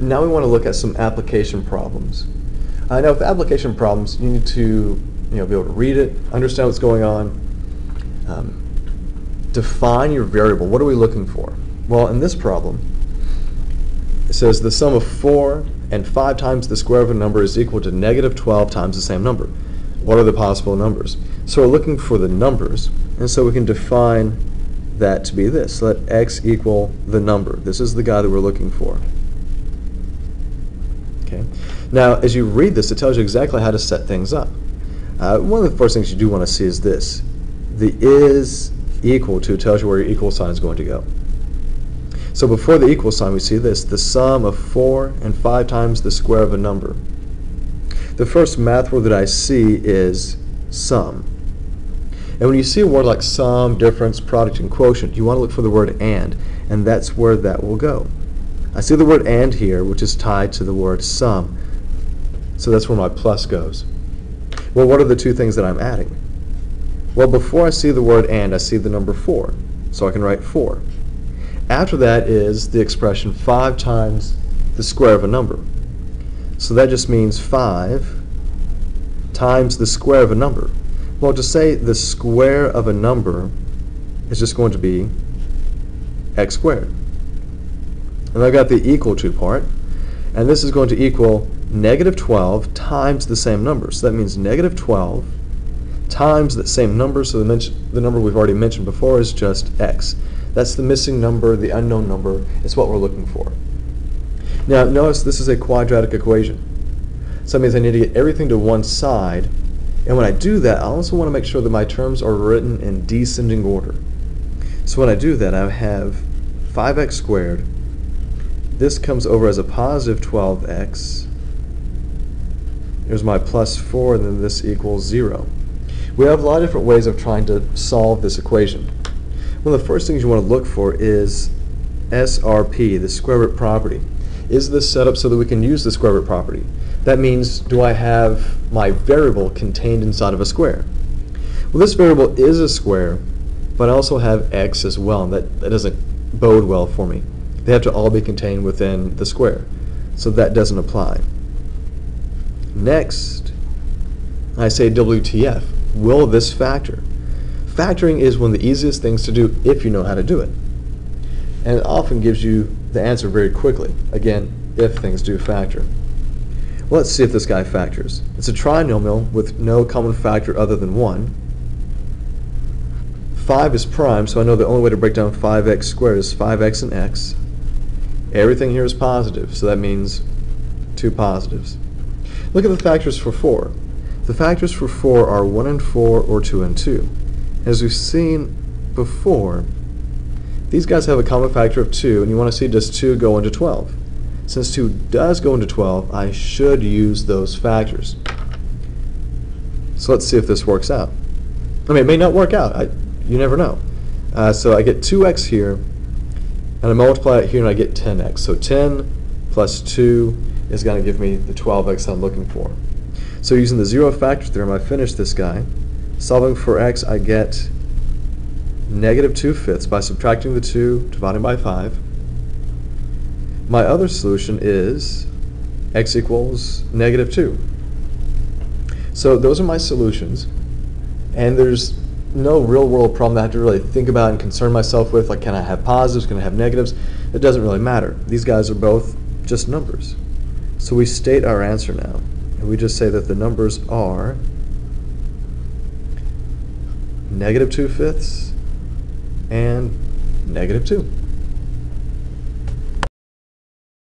Now we want to look at some application problems. Uh, now with application problems, you need to you know, be able to read it, understand what's going on, um, define your variable. What are we looking for? Well, in this problem, it says the sum of 4 and 5 times the square of a number is equal to negative 12 times the same number. What are the possible numbers? So we're looking for the numbers, and so we can define that to be this. Let x equal the number. This is the guy that we're looking for. Now, as you read this, it tells you exactly how to set things up. Uh, one of the first things you do want to see is this. The is equal to tells you where your equal sign is going to go. So before the equal sign, we see this, the sum of 4 and 5 times the square of a number. The first math word that I see is sum. And when you see a word like sum, difference, product, and quotient, you want to look for the word and, and that's where that will go. I see the word and here, which is tied to the word sum. So that's where my plus goes. Well, what are the two things that I'm adding? Well, before I see the word and, I see the number 4. So I can write 4. After that is the expression 5 times the square of a number. So that just means 5 times the square of a number. Well, to say the square of a number is just going to be x squared. And I've got the equal to part, and this is going to equal negative 12 times the same number. So that means negative 12 times that same number, so the, the number we've already mentioned before is just x. That's the missing number, the unknown number. It's what we're looking for. Now notice this is a quadratic equation. So that means I need to get everything to one side. And when I do that, I also want to make sure that my terms are written in descending order. So when I do that, I have 5x squared. This comes over as a positive 12x. Here's my plus 4, and then this equals 0. We have a lot of different ways of trying to solve this equation. One of the first things you want to look for is SRP, the square root property. Is this set up so that we can use the square root property? That means, do I have my variable contained inside of a square? Well, this variable is a square, but I also have x as well, and that, that doesn't bode well for me. They have to all be contained within the square, so that doesn't apply. Next, I say WTF, will this factor? Factoring is one of the easiest things to do if you know how to do it. And it often gives you the answer very quickly. Again, if things do factor. Well, let's see if this guy factors. It's a trinomial with no common factor other than 1. 5 is prime, so I know the only way to break down 5x squared is 5x and x. Everything here is positive, so that means two positives. Look at the factors for 4. The factors for 4 are 1 and 4 or 2 and 2. As we've seen before, these guys have a common factor of 2, and you want to see does 2 go into 12. Since 2 does go into 12, I should use those factors. So let's see if this works out. I mean, it may not work out. I, you never know. Uh, so I get 2x here, and I multiply it here, and I get 10x. So 10 plus 2 is going to give me the 12x I'm looking for. So using the zero factor theorem, I finish this guy. Solving for x, I get negative 2 fifths by subtracting the 2, dividing by 5. My other solution is x equals negative 2. So those are my solutions, and there's no real world problem that I have to really think about and concern myself with, like can I have positives, can I have negatives? It doesn't really matter. These guys are both just numbers. So we state our answer now, and we just say that the numbers are negative 2 fifths, and negative 2.